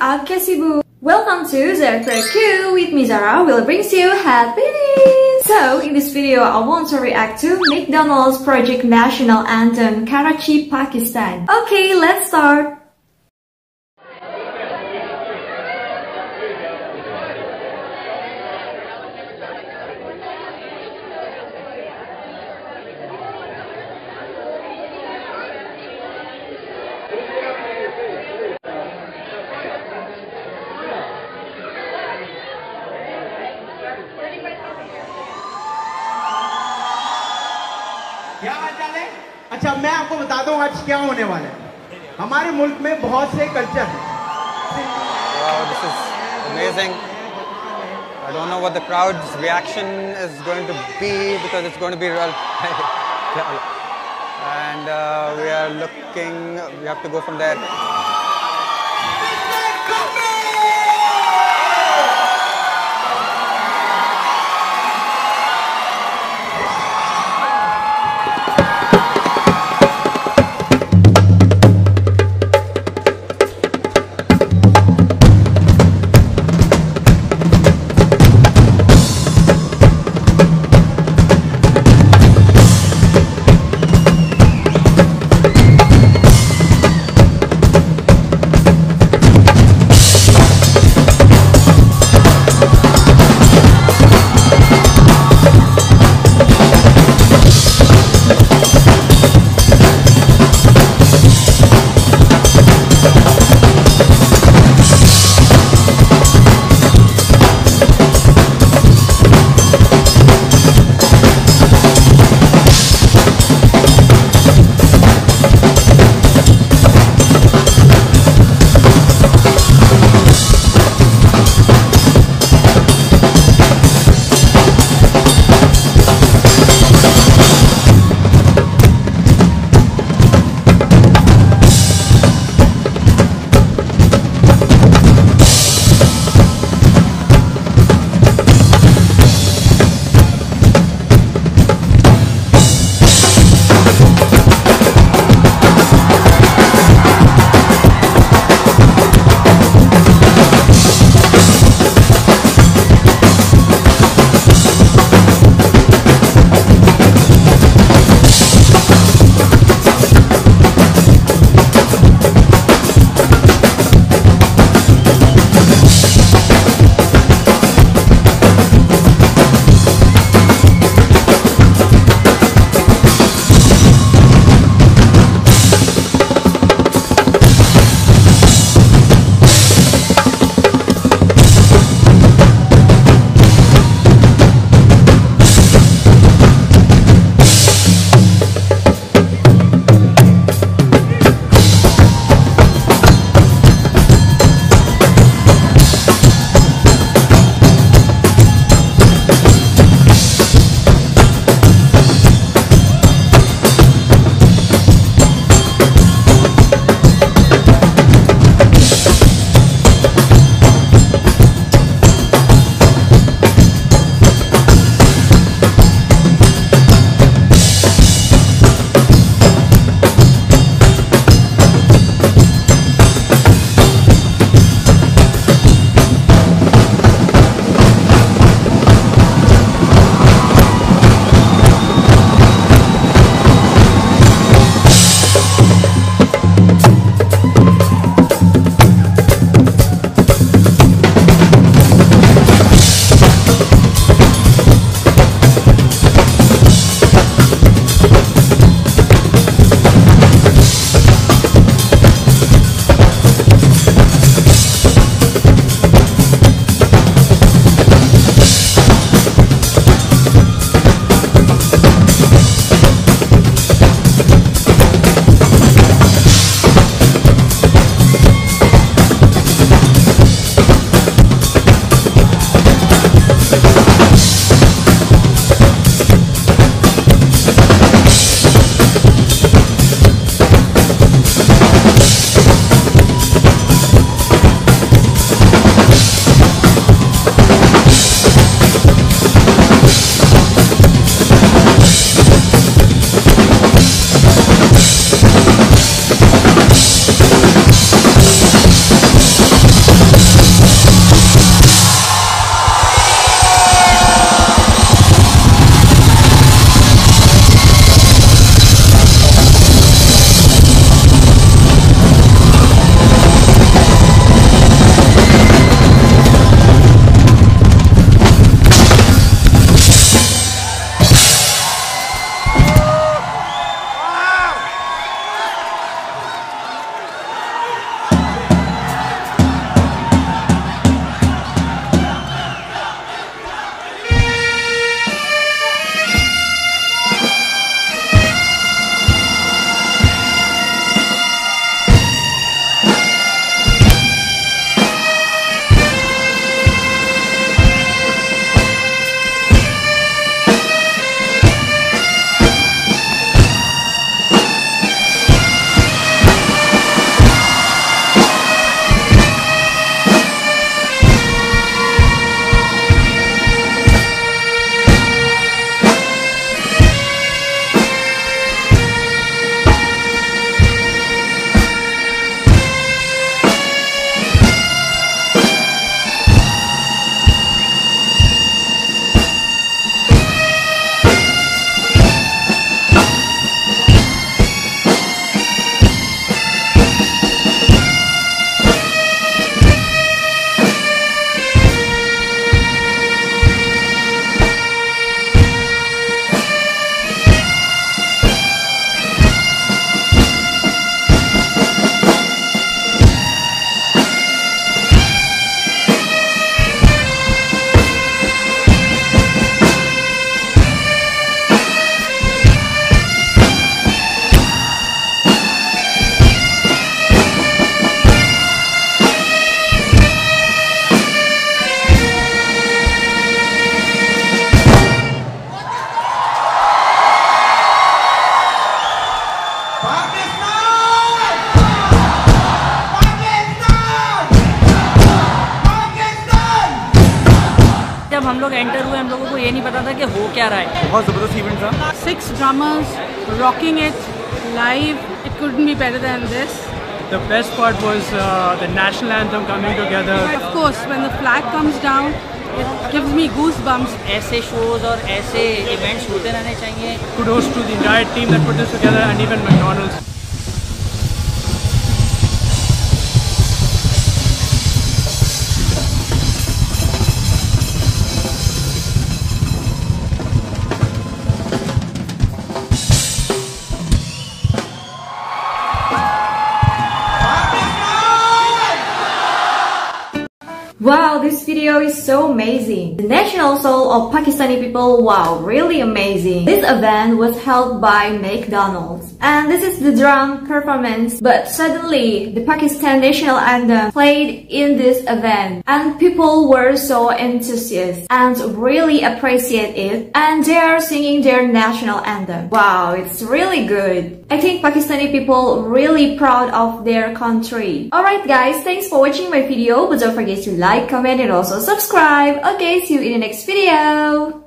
I'm Kesibu. Welcome to Zaraku with me Zara will bring you happiness. So in this video I want to react to McDonald's Project National Anthem Karachi, Pakistan. Okay, let's start. अच्छा मैं आपको बता दूँ आज क्या होने वाला है हमारे मुल्क में बहुत से कल्चर हैं. I don't know what the crowd's reaction is going to be because it's going to be real. and uh, we are looking, we have to go from there. लोग एंटर हुए हम लोगों को ये नहीं पता था कि हो क्या रहा है बहुत ज़बरदस्त इवेंट था six drummers rocking it live. It couldn't be better than this. The best part was uh, the national anthem coming together. Of course, when the flag comes down, it gives me goosebumps. ऐसे shows और ऐसे events होते रहने चाहिए Kudos to the entire team that put this together and even McDonald's. This video is so amazing. The national soul of Pakistani people, wow, really amazing. This event was held by McDonald's. And this is the drum performance, but suddenly the Pakistan national anthem played in this event. And people were so enthusiastic and really appreciate it. And they are singing their national anthem. Wow, it's really good. I think Pakistani people really proud of their country. Alright guys, thanks for watching my video, but don't forget to like, comment and also subscribe. Okay, see you in the next video.